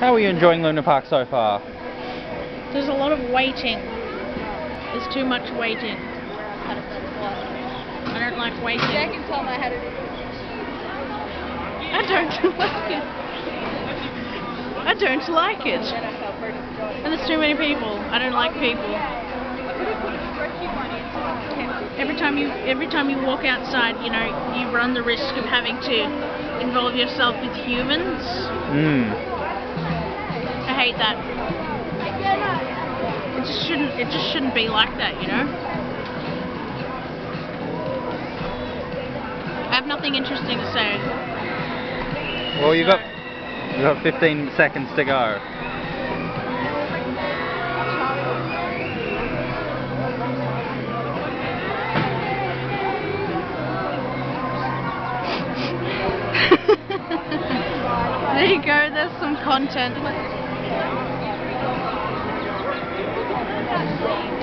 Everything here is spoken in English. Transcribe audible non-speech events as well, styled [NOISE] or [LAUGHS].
How are you enjoying Luna Park so far? There's a lot of waiting. There's too much waiting. I don't like waiting. Jack and Tom, I had it. I don't [LAUGHS] like it. I don't like it. And there's too many people. I don't like people. Every time you every time you walk outside, you know, you run the risk of having to involve yourself with humans. Mm. Hate that. It just shouldn't it just shouldn't be like that, you know? I have nothing interesting to say. Well, you So- got you got 15 seconds to go. [LAUGHS] there you go, there's some content. Thank you.